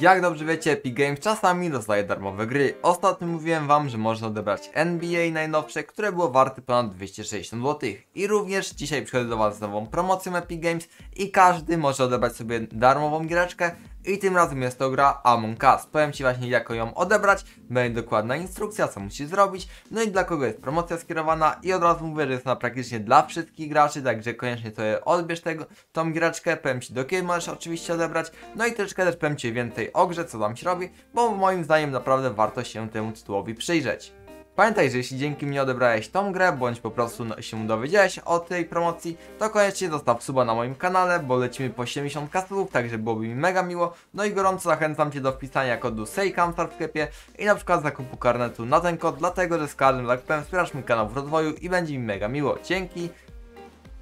Jak dobrze wiecie, Epic Games czasami rozdaje darmowe gry. Ostatnio mówiłem wam, że można odebrać NBA najnowsze, które było warte ponad 260 zł. I również dzisiaj przychodzę do was z nową promocją Epic Games i każdy może odebrać sobie darmową giereczkę. I tym razem jest to gra Among Us. Powiem Ci właśnie jak ją odebrać, będzie dokładna instrukcja, co musisz zrobić, no i dla kogo jest promocja skierowana. I od razu mówię, że jest ona praktycznie dla wszystkich graczy, także koniecznie sobie odbierz tego, tą giereczkę, powiem Ci do kiedy możesz oczywiście odebrać, no i troszeczkę też powiem Ci więcej o grze, co tam się robi, bo moim zdaniem naprawdę warto się temu tytułowi przyjrzeć. Pamiętaj, że jeśli dzięki mnie odebrałeś tą grę, bądź po prostu no, się dowiedziałeś o tej promocji, to koniecznie zostaw suba na moim kanale, bo lecimy po 70 kasów, także byłoby mi mega miło. No i gorąco zachęcam Cię do wpisania kodu SEJKAMSTAR w sklepie i na przykład zakupu karnetu na ten kod, dlatego że z każdym powiem wspierasz mój kanał w rozwoju i będzie mi mega miło. Dzięki!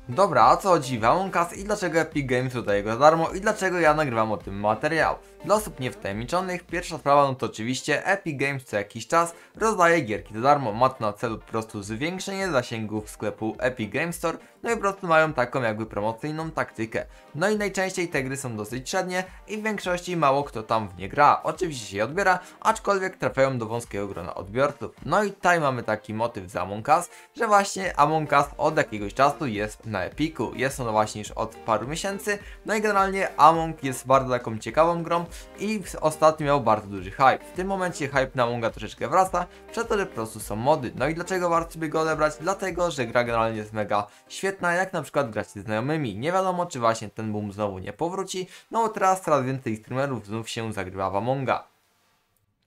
Dobra, a co chodzi Us i dlaczego Epic Games dodaje go za darmo i dlaczego ja nagrywam o tym materiał? Dla osób niewtajemniczonych, pierwsza sprawa no to oczywiście Epic Games co jakiś czas rozdaje gierki za darmo. Ma to na celu po prostu zwiększenie zasięgów sklepu Epic Games Store, no i po prostu mają taką jakby promocyjną taktykę. No i najczęściej te gry są dosyć średnie i w większości mało kto tam w nie gra. Oczywiście się je odbiera, aczkolwiek trafiają do wąskiego grona odbiorców. No i tutaj mamy taki motyw z Among Us, że właśnie Among Us od jakiegoś czasu jest na Epiku. Jest on właśnie już od paru miesięcy, no i generalnie Among jest bardzo taką ciekawą grą, i ostatnio miał bardzo duży hype. W tym momencie hype na Monga troszeczkę wraca, przez to, że po prostu są mody. No i dlaczego warto by go odebrać? Dlatego, że gra generalnie jest mega świetna, jak na przykład grać ze znajomymi. Nie wiadomo, czy właśnie ten boom znowu nie powróci, no bo teraz coraz więcej streamerów znów się zagrywa w Amonga.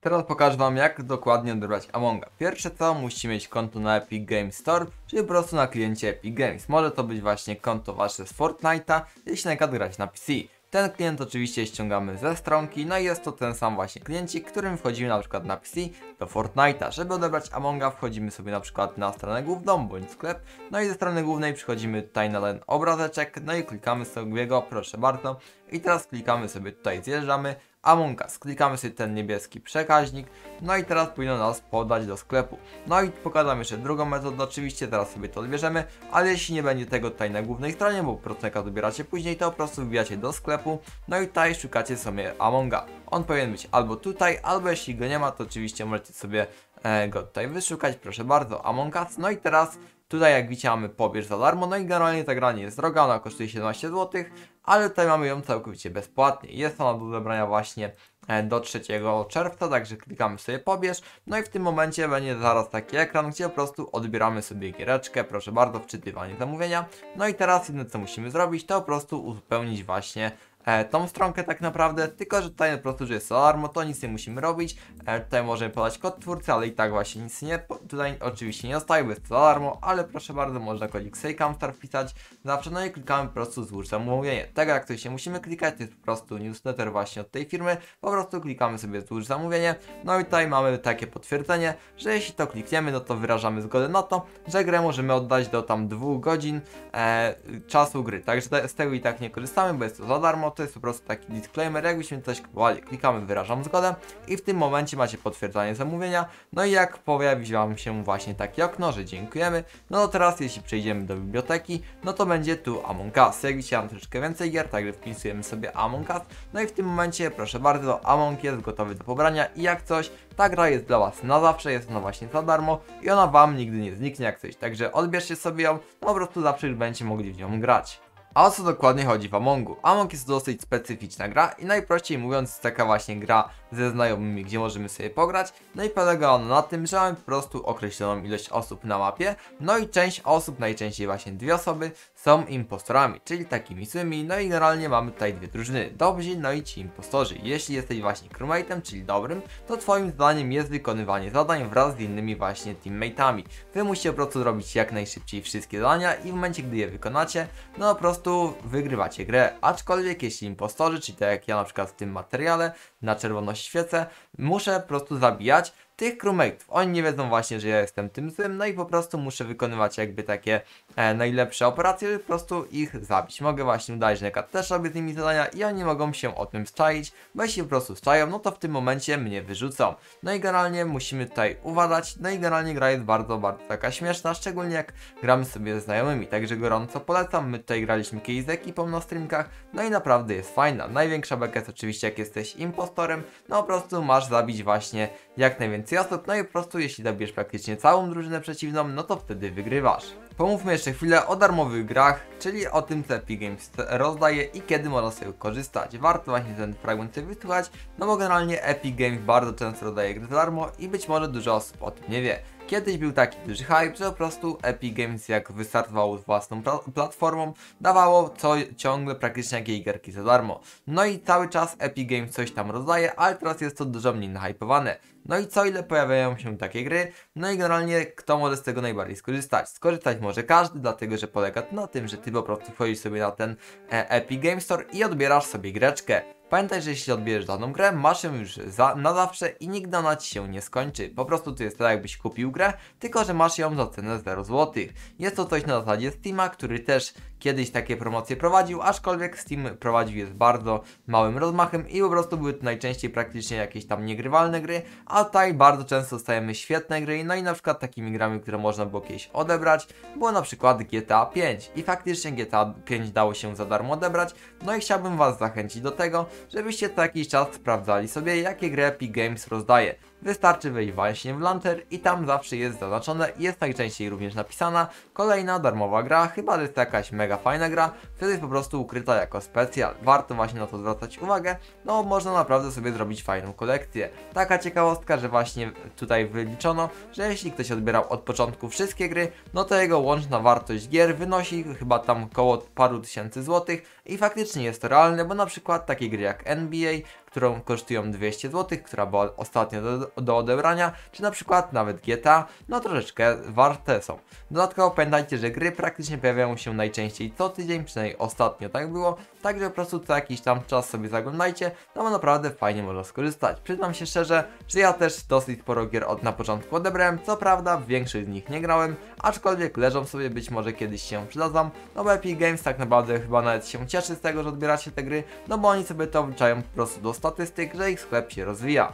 Teraz pokażę Wam jak dokładnie odebrać Amonga. Pierwsze co, musicie mieć konto na Epic Games Store, czyli po prostu na kliencie Epic Games. Może to być właśnie konto Wasze z Fortnite'a, jeśli na grać na PC. Ten klient oczywiście ściągamy ze stronki, no i jest to ten sam właśnie kliencik, którym wchodzimy na przykład na PC do Fortnite'a. Żeby odebrać Amonga wchodzimy sobie na przykład na stronę główną bądź sklep, no i ze strony głównej przychodzimy tutaj na ten obrazeczek, no i klikamy sobie go, proszę bardzo. I teraz klikamy sobie tutaj, zjeżdżamy, Among Us. Klikamy sobie ten niebieski przekaźnik, no i teraz powinno nas podać do sklepu. No i pokazam jeszcze drugą metodę, oczywiście teraz sobie to odbierzemy, ale jeśli nie będzie tego tutaj na głównej stronie, bo jak dobieracie później, to po prostu wbijacie do sklepu, no i tutaj szukacie sobie Amonga. On powinien być albo tutaj, albo jeśli go nie ma, to oczywiście możecie sobie e, go tutaj wyszukać, proszę bardzo, Among Us. No i teraz Tutaj jak widzicie mamy pobierz za darmo, no i generalnie ta gra nie jest droga, ona kosztuje 17 zł, ale tutaj mamy ją całkowicie bezpłatnie. Jest ona do zebrania właśnie e, do 3 czerwca, także klikamy sobie pobierz, no i w tym momencie będzie zaraz taki ekran, gdzie po prostu odbieramy sobie giereczkę, proszę bardzo, wczytywanie zamówienia. No i teraz jedyne co musimy zrobić, to po prostu uzupełnić właśnie e, tą stronkę tak naprawdę, tylko że tutaj po prostu, że jest alarmo, to nic nie musimy robić. E, tutaj możemy podać kod twórcy, ale i tak właśnie nic nie, tutaj oczywiście nie zostaje, bo jest to ale proszę bardzo, można kodik Sejkamstar wpisać zawsze, no i klikamy po prostu złóż zamówienie. Tego jak coś się musimy klikać, to jest po prostu newsletter właśnie od tej firmy, po prostu klikamy sobie złóż zamówienie, no i tutaj mamy takie potwierdzenie, że jeśli to klikniemy, no to wyrażamy zgodę na to, że grę możemy oddać do tam dwóch godzin e, czasu gry, także z tego i tak nie korzystamy, bo jest to za darmo, to jest po prostu taki disclaimer, jakbyśmy coś kupowali, klikamy wyrażam zgodę i w tym momencie macie potwierdzanie zamówienia, no i jak pojawi Wam się właśnie takie okno, że dziękujemy, no to teraz jeśli przejdziemy do biblioteki, no to będzie tu Among Us, jak widzicie mam troszeczkę więcej gier, także wpisujemy sobie Among Us, no i w tym momencie proszę bardzo, Among jest gotowy do pobrania i jak coś, ta gra jest dla Was na zawsze, jest ona właśnie za darmo i ona Wam nigdy nie zniknie jak coś, także odbierzcie sobie ją, no po prostu zawsze będziecie mogli w nią grać. A o co dokładnie chodzi w Amongu? Among jest dosyć specyficzna gra i najprościej mówiąc jest taka właśnie gra ze znajomymi, gdzie możemy sobie pograć. No i polega ona na tym, że mamy po prostu określoną ilość osób na mapie. No i część osób, najczęściej właśnie dwie osoby, są impostorami, czyli takimi złymi. No i generalnie mamy tutaj dwie drużyny, dobrzy, no i ci impostorzy. Jeśli jesteś właśnie crewmate'em, czyli dobrym, to twoim zadaniem jest wykonywanie zadań wraz z innymi właśnie teammate'ami. Wy musicie po prostu zrobić jak najszybciej wszystkie zadania i w momencie, gdy je wykonacie, no po prostu wygrywacie grę. Aczkolwiek jeśli impostorzy, czyli tak jak ja na przykład w tym materiale, na czerwono świecę, muszę po prostu zabijać, tych crewmateów. Oni nie wiedzą właśnie, że ja jestem tym złym, no i po prostu muszę wykonywać jakby takie e, najlepsze operacje, żeby po prostu ich zabić. Mogę właśnie udać, że też robię z nimi zadania i oni mogą się o tym szczaić, bo jeśli po prostu szczają, no to w tym momencie mnie wyrzucą. No i generalnie musimy tutaj uważać, no i generalnie gra jest bardzo, bardzo taka śmieszna, szczególnie jak gramy sobie ze znajomymi, także gorąco polecam. My tutaj graliśmy kiedyś z ekipą na streamkach, no i naprawdę jest fajna. Największa beka jest oczywiście jak jesteś impostorem, no po prostu masz zabić właśnie jak najwięcej osób, no i po prostu jeśli zabierz praktycznie całą drużynę przeciwną, no to wtedy wygrywasz. Pomówmy jeszcze chwilę o darmowych grach, czyli o tym co Epic Games rozdaje i kiedy można sobie korzystać. Warto właśnie ten fragment sobie wysłuchać, no bo generalnie Epic Games bardzo często rozdaje gry za darmo i być może dużo osób o tym nie wie. Kiedyś był taki duży hype, że po prostu Epic Games jak wystartowało własną platformą, dawało co ciągle praktycznie jakieś gierki za darmo. No i cały czas Epic Games coś tam rozdaje, ale teraz jest to dużo mniej nahypowane. No i co ile pojawiają się takie gry, no i generalnie kto może z tego najbardziej skorzystać? Skorzystać może każdy, dlatego że polega to na tym, że ty po prostu wchodzisz sobie na ten e, Epic Games Store i odbierasz sobie greczkę. Pamiętaj, że jeśli odbierzesz daną grę, masz ją już za, na zawsze i nigdy ona ci się nie skończy. Po prostu to jest tak jakbyś kupił grę, tylko że masz ją za cenę 0 zł. Jest to coś na zasadzie Steama, który też kiedyś takie promocje prowadził, aczkolwiek Steam prowadził je z bardzo małym rozmachem i po prostu były to najczęściej praktycznie jakieś tam niegrywalne gry, a tutaj bardzo często dostajemy świetne gry, no i na przykład takimi grami, które można było kiedyś odebrać, było na przykład GTA 5 i faktycznie GTA 5 dało się za darmo odebrać, no i chciałbym Was zachęcić do tego, żebyście co jakiś czas sprawdzali sobie, jakie gry Epic Games rozdaje. Wystarczy wejść właśnie w Lanter i tam zawsze jest zaznaczone jest najczęściej również napisana kolejna darmowa gra, chyba że jest to jakaś mega fajna gra, wtedy jest po prostu ukryta jako specjal. Warto właśnie na to zwracać uwagę, no można naprawdę sobie zrobić fajną kolekcję. Taka ciekawostka, że właśnie tutaj wyliczono, że jeśli ktoś odbierał od początku wszystkie gry, no to jego łączna wartość gier wynosi chyba tam około paru tysięcy złotych i faktycznie jest to realne, bo na przykład takie gry jak NBA, którą kosztują 200 zł, która była ostatnio do, do odebrania, czy na przykład nawet GTA, no troszeczkę warte są. Dodatkowo pamiętajcie, że gry praktycznie pojawiają się najczęściej co tydzień, przynajmniej ostatnio tak było, także po prostu co jakiś tam czas sobie zaglądajcie, no bo naprawdę fajnie można skorzystać. Przyznam się szczerze, że ja też dosyć sporo gier od na początku odebrałem, co prawda w większość z nich nie grałem, aczkolwiek leżą sobie, być może kiedyś się przydadzą, no bo Epic Games tak naprawdę chyba nawet się cieszy z tego, że odbieracie te gry, no bo oni sobie to wliczają po prostu do statystyk, że ich sklep się rozwija.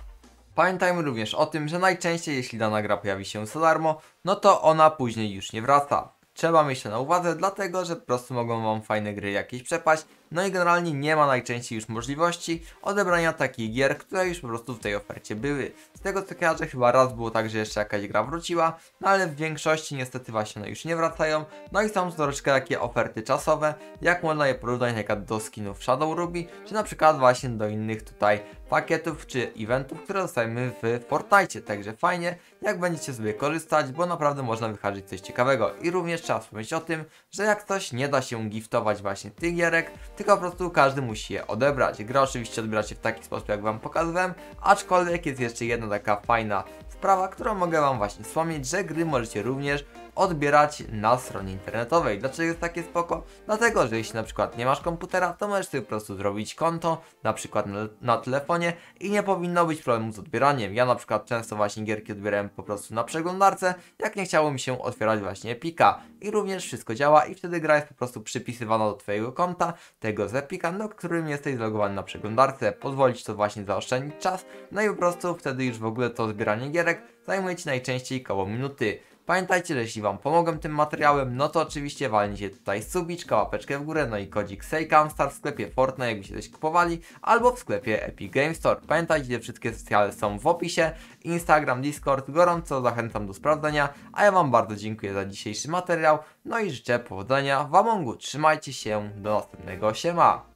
Pamiętajmy również o tym, że najczęściej jeśli dana gra pojawi się za darmo, no to ona później już nie wraca. Trzeba mieć to na uwadze, dlatego że po prostu mogą Wam fajne gry jakieś przepaść, no i generalnie nie ma najczęściej już możliwości odebrania takich gier, które już po prostu w tej ofercie były. Z tego co kojarzę chyba raz było tak, że jeszcze jakaś gra wróciła, no ale w większości niestety właśnie one już nie wracają, no i są troszeczkę takie oferty czasowe, jak można je porównać na do skinów Shadow Ruby, czy na przykład właśnie do innych tutaj pakietów czy eventów, które dostajemy w Fortnite. Także fajnie, jak będziecie sobie korzystać, bo naprawdę można wyhaczyć coś ciekawego. I również trzeba wspomnieć o tym, że jak coś nie da się giftować właśnie tych gierek, tylko po prostu każdy musi je odebrać. Gra oczywiście odbieracie w taki sposób, jak Wam pokazywałem, aczkolwiek jest jeszcze jedna taka fajna sprawa, którą mogę Wam właśnie wspomnieć, że gry możecie również odbierać na stronie internetowej. Dlaczego jest takie spoko? Dlatego, że jeśli na przykład nie masz komputera, to możesz sobie po prostu zrobić konto, na przykład na, na telefonie i nie powinno być problemu z odbieraniem. Ja na przykład często właśnie gierki odbierałem po prostu na przeglądarce, jak nie chciało mi się otwierać właśnie Epika. I również wszystko działa i wtedy gra jest po prostu przypisywana do Twojego konta, tego z Epika, na którym jesteś zalogowany na przeglądarce. Pozwolić to właśnie zaoszczędzić czas, no i po prostu wtedy już w ogóle to zbieranie gierek zajmuje Ci najczęściej koło minuty. Pamiętajcie, że jeśli Wam pomogłem tym materiałem, no to oczywiście walnijcie tutaj subiczka, łapeczkę w górę, no i kodzik SEJCAMSTAR w sklepie Fortnite, jakbyście coś kupowali, albo w sklepie Epic Game Store. Pamiętajcie, że wszystkie socjale są w opisie, Instagram, Discord, gorąco zachęcam do sprawdzenia, a ja Wam bardzo dziękuję za dzisiejszy materiał, no i życzę powodzenia w Amongu. Trzymajcie się, do następnego, siema!